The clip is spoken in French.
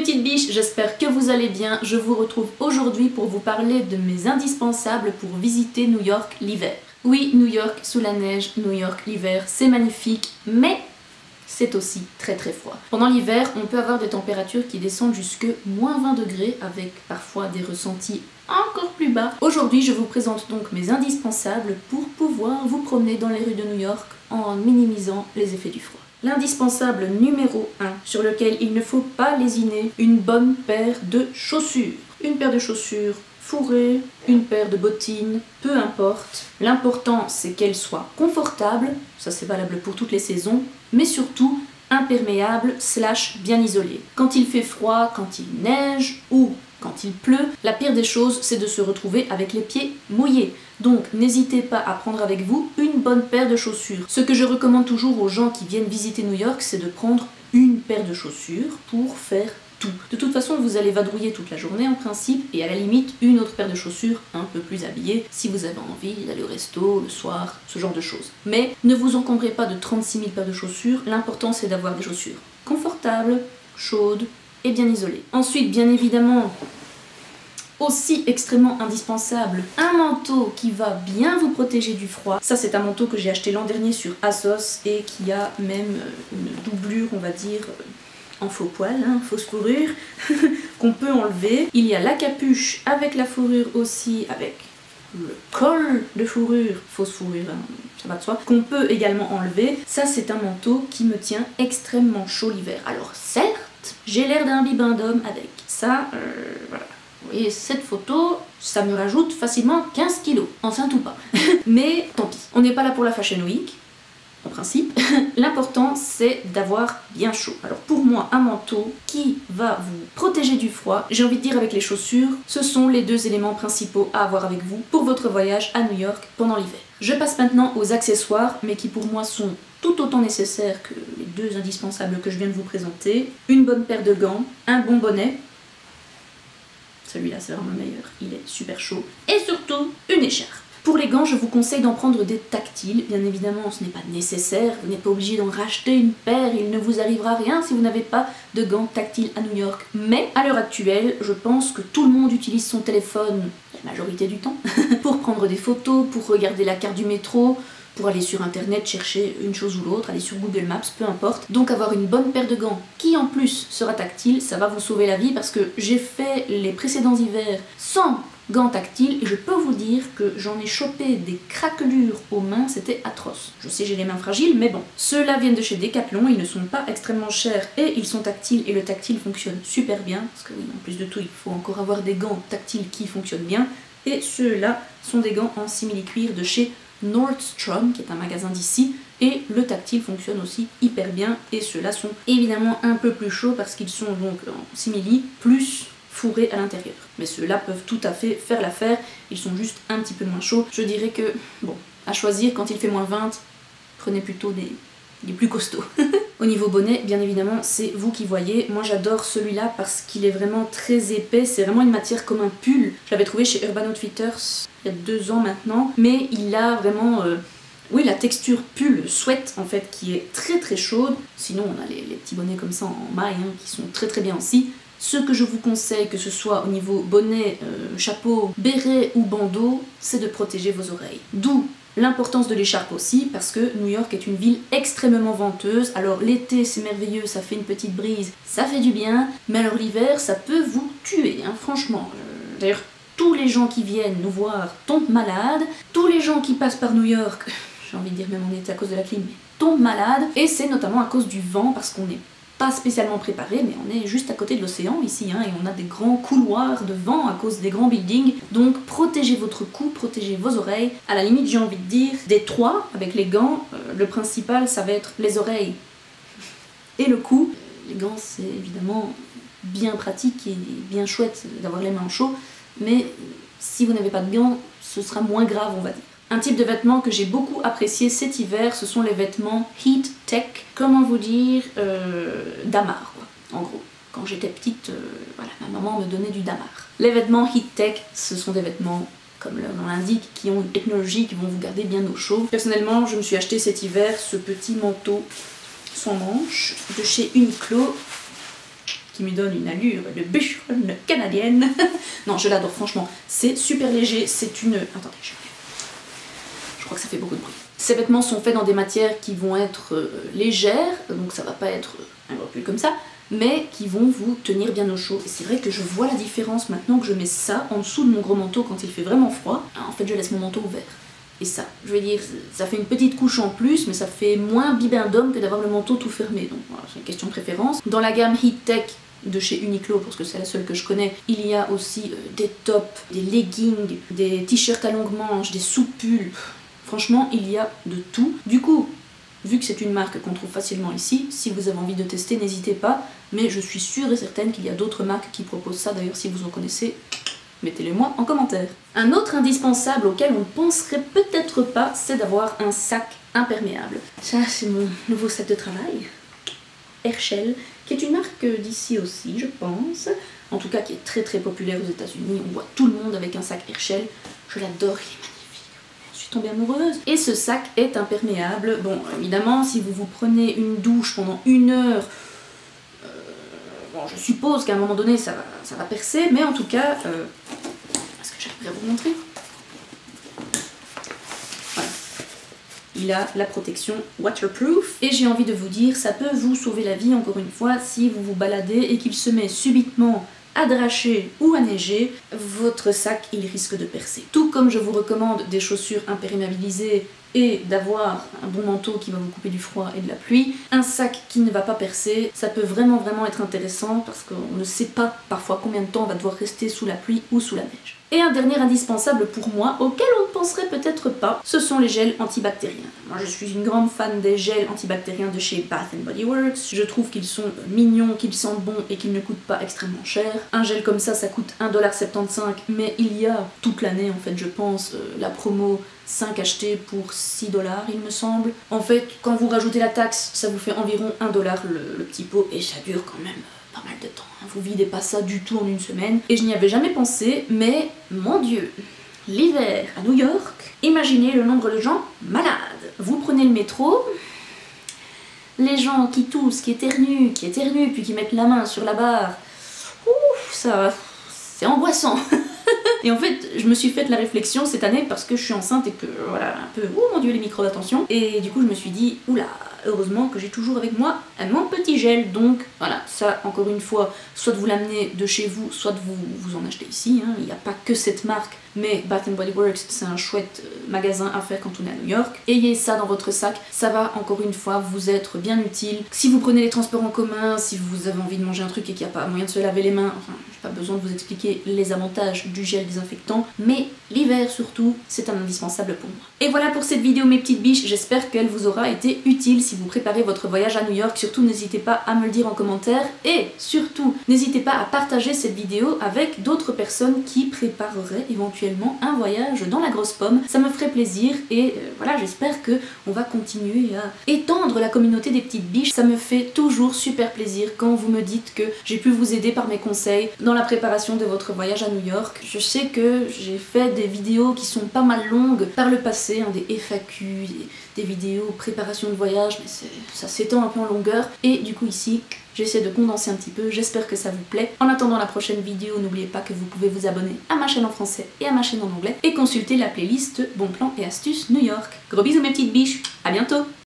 mes petites biches, j'espère que vous allez bien. Je vous retrouve aujourd'hui pour vous parler de mes indispensables pour visiter New York l'hiver. Oui, New York sous la neige, New York l'hiver, c'est magnifique, mais c'est aussi très très froid. Pendant l'hiver, on peut avoir des températures qui descendent jusque moins 20 degrés avec parfois des ressentis encore plus bas. Aujourd'hui, je vous présente donc mes indispensables pour pouvoir vous promener dans les rues de New York en minimisant les effets du froid. L'indispensable numéro 1 sur lequel il ne faut pas lésiner, une bonne paire de chaussures. Une paire de chaussures fourrées, une paire de bottines, peu importe. L'important c'est qu'elles soient confortables, ça c'est valable pour toutes les saisons, mais surtout imperméables slash bien isolées. Quand il fait froid, quand il neige ou quand il pleut, la pire des choses, c'est de se retrouver avec les pieds mouillés. Donc n'hésitez pas à prendre avec vous une bonne paire de chaussures. Ce que je recommande toujours aux gens qui viennent visiter New York, c'est de prendre une paire de chaussures pour faire tout. De toute façon, vous allez vadrouiller toute la journée en principe, et à la limite, une autre paire de chaussures un peu plus habillée, si vous avez envie d'aller au resto, le soir, ce genre de choses. Mais ne vous encombrez pas de 36 000 paires de chaussures, l'important c'est d'avoir des chaussures confortables, chaudes et bien isolées. Ensuite, bien évidemment, aussi extrêmement indispensable, un manteau qui va bien vous protéger du froid. Ça c'est un manteau que j'ai acheté l'an dernier sur Asos et qui a même euh, une doublure on va dire euh, en faux poil, hein, fausse fourrure, qu'on peut enlever. Il y a la capuche avec la fourrure aussi, avec le col de fourrure, fausse fourrure, hein, ça va de soi, qu'on peut également enlever. Ça c'est un manteau qui me tient extrêmement chaud l'hiver. Alors certes, j'ai l'air d'un bibendum avec ça, euh, voilà et cette photo, ça me rajoute facilement 15 kilos, enceinte ou pas. Mais tant pis, on n'est pas là pour la Fashion Week, en principe. L'important, c'est d'avoir bien chaud. Alors pour moi, un manteau qui va vous protéger du froid, j'ai envie de dire avec les chaussures, ce sont les deux éléments principaux à avoir avec vous pour votre voyage à New York pendant l'hiver. Je passe maintenant aux accessoires, mais qui pour moi sont tout autant nécessaires que les deux indispensables que je viens de vous présenter. Une bonne paire de gants, un bon bonnet, celui-là, c'est vraiment le meilleur. Il est super chaud. Et surtout, une écharpe. Pour les gants, je vous conseille d'en prendre des tactiles. Bien évidemment, ce n'est pas nécessaire. Vous n'êtes pas obligé d'en racheter une paire. Il ne vous arrivera rien si vous n'avez pas de gants tactiles à New York. Mais à l'heure actuelle, je pense que tout le monde utilise son téléphone la majorité du temps pour prendre des photos, pour regarder la carte du métro, pour aller sur internet chercher une chose ou l'autre, aller sur Google Maps, peu importe. Donc avoir une bonne paire de gants qui en plus sera tactile, ça va vous sauver la vie parce que j'ai fait les précédents hivers sans gants tactiles et je peux vous dire que j'en ai chopé des craquelures aux mains, c'était atroce. Je sais j'ai les mains fragiles mais bon. Ceux-là viennent de chez Decathlon, ils ne sont pas extrêmement chers et ils sont tactiles et le tactile fonctionne super bien parce que oui en plus de tout il faut encore avoir des gants tactiles qui fonctionnent bien et ceux-là sont des gants en simili-cuir de chez Nordstrom, qui est un magasin d'ici, et le tactile fonctionne aussi hyper bien, et ceux-là sont évidemment un peu plus chauds parce qu'ils sont donc en simili, plus fourrés à l'intérieur. Mais ceux-là peuvent tout à fait faire l'affaire, ils sont juste un petit peu moins chauds. Je dirais que, bon, à choisir, quand il fait moins 20, prenez plutôt des, des plus costauds. Au niveau bonnet, bien évidemment, c'est vous qui voyez. Moi, j'adore celui-là parce qu'il est vraiment très épais. C'est vraiment une matière comme un pull. Je l'avais trouvé chez Urban Outfitters il y a deux ans maintenant. Mais il a vraiment... Euh, oui, la texture pull, sweat en fait, qui est très très chaude. Sinon, on a les, petits bonnets comme ça en maille hein, qui sont très très bien aussi. Ce que je vous conseille, que ce soit au niveau bonnet, euh, chapeau, béret ou bandeau, c'est de protéger vos oreilles. D'où L'importance de l'écharpe aussi, parce que New York est une ville extrêmement venteuse. Alors l'été c'est merveilleux, ça fait une petite brise, ça fait du bien, mais alors l'hiver ça peut vous tuer, hein, franchement. Euh, d'ailleurs, tous les gens qui viennent nous voir tombent malades, tous les gens qui passent par New York, j'ai envie de dire même en été à cause de la clim, tombent malades, et c'est notamment à cause du vent, parce qu'on est pas spécialement préparé, mais on est juste à côté de l'océan ici, hein, et on a des grands couloirs de vent à cause des grands buildings. Donc protégez votre cou, protégez vos oreilles. À la limite, j'ai envie de dire, des trois, avec les gants, euh, le principal, ça va être les oreilles et le cou. Les gants, c'est évidemment bien pratique et bien chouette d'avoir les mains chaud, mais si vous n'avez pas de gants, ce sera moins grave, on va dire. Un type de vêtement que j'ai beaucoup apprécié cet hiver, ce sont les vêtements Heat Comment vous dire, euh, damar, en gros. Quand j'étais petite, euh, voilà, ma maman me donnait du damar. Les vêtements Heat Tech, ce sont des vêtements comme le nom l'indique, qui ont une technologie qui vont vous garder bien au chaud. Personnellement, je me suis acheté cet hiver ce petit manteau sans manches de chez Uniqlo qui me donne une allure de bûcheronne canadienne. non, je l'adore, franchement. C'est super léger, c'est une... Attendez, crois que ça fait beaucoup de bruit. Ces vêtements sont faits dans des matières qui vont être euh, légères, donc ça va pas être un gros pull comme ça, mais qui vont vous tenir bien au chaud. Et c'est vrai que je vois la différence maintenant que je mets ça en dessous de mon gros manteau quand il fait vraiment froid. En fait, je laisse mon manteau ouvert. Et ça, je veux dire, ça fait une petite couche en plus, mais ça fait moins bibendum que d'avoir le manteau tout fermé. Donc voilà, c'est une question de préférence. Dans la gamme Heat Tech de chez Uniqlo, parce que c'est la seule que je connais, il y a aussi euh, des tops, des leggings, des t-shirts à longue manche, des soupules. Franchement, il y a de tout. Du coup, vu que c'est une marque qu'on trouve facilement ici, si vous avez envie de tester, n'hésitez pas. Mais je suis sûre et certaine qu'il y a d'autres marques qui proposent ça. D'ailleurs, si vous en connaissez, mettez-les moi en commentaire. Un autre indispensable auquel on ne penserait peut-être pas, c'est d'avoir un sac imperméable. Ça, c'est mon nouveau sac de travail. Herschel, qui est une marque d'ici aussi, je pense. En tout cas, qui est très très populaire aux États-Unis. On voit tout le monde avec un sac Herschel. Je l'adore, tombée amoureuse. Et ce sac est imperméable. Bon, évidemment, si vous vous prenez une douche pendant une heure, euh, bon, je suppose qu'à un moment donné, ça va, ça va percer, mais en tout cas, euh, est-ce que j'arriverai à vous montrer. Il a la protection waterproof et j'ai envie de vous dire, ça peut vous sauver la vie encore une fois si vous vous baladez et qu'il se met subitement à dracher ou à neiger, votre sac il risque de percer. Tout comme je vous recommande des chaussures imperméabilisées et d'avoir un bon manteau qui va vous couper du froid et de la pluie, un sac qui ne va pas percer, ça peut vraiment vraiment être intéressant parce qu'on ne sait pas parfois combien de temps on va devoir rester sous la pluie ou sous la neige. Et un dernier indispensable pour moi, auquel on ne penserait peut-être pas, ce sont les gels antibactériens. Moi je suis une grande fan des gels antibactériens de chez Bath Body Works. Je trouve qu'ils sont mignons, qu'ils sentent bon et qu'ils ne coûtent pas extrêmement cher. Un gel comme ça, ça coûte 1,75$, mais il y a toute l'année en fait je pense, euh, la promo 5 achetés pour 6 dollars il me semble. En fait, quand vous rajoutez la taxe, ça vous fait environ 1 dollar le, petit pot et ça dure quand même pas mal de temps. hein. Vous videz pas ça du tout en une semaine. Et je n'y avais jamais pensé, mais mon dieu, l'hiver à New York, imaginez le nombre de gens malades. Vous prenez le métro, les gens qui toussent, qui éternuent, qui éternuent, puis qui mettent la main sur la barre, ouf, ça, c'est angoissant. Et en fait, je me suis fait la réflexion cette année parce que je suis enceinte et que voilà, un peu, oh mon dieu, les micros d'attention. Et du coup, je me suis dit, oula, heureusement que j'ai toujours avec moi mon petit gel. Donc voilà, ça, encore une fois, soit de vous l'amener de chez vous, soit de vous, vous en acheter ici. hein. Il n'y a pas que cette marque, mais Bath Body Works, c'est un chouette euh, magasin à faire quand on est à New York. Ayez ça dans votre sac, ça va encore une fois vous être bien utile. Si vous prenez les transports en commun, si vous avez envie de manger un truc et qu'il n'y a pas moyen de se laver les mains, enfin, pas besoin de vous expliquer les avantages du gel désinfectant, mais l'hiver surtout, c'est un indispensable pour moi. Et voilà pour cette vidéo mes petites biches, j'espère qu'elle vous aura été utile si vous préparez votre voyage à New York. Surtout n'hésitez pas à me le dire en commentaire et surtout n'hésitez pas à partager cette vidéo avec d'autres personnes qui prépareraient éventuellement un voyage dans la grosse pomme. Ça me ferait plaisir et euh, voilà j'espère que on va continuer à étendre la communauté des petites biches. Ça me fait toujours super plaisir quand vous me dites que j'ai pu vous aider par mes conseils la préparation de votre voyage à New York. Je sais que j'ai fait des vidéos qui sont pas mal longues par le passé, hein, des FAQ, des, vidéos préparation de voyage, mais ça s'étend un peu en longueur. Et du coup ici, j'essaie de condenser un petit peu, j'espère que ça vous plaît. En attendant la prochaine vidéo, n'oubliez pas que vous pouvez vous abonner à ma chaîne en français et à ma chaîne en anglais et consulter la playlist Bon plan et astuces New York. Gros bisous mes petites biches, à bientôt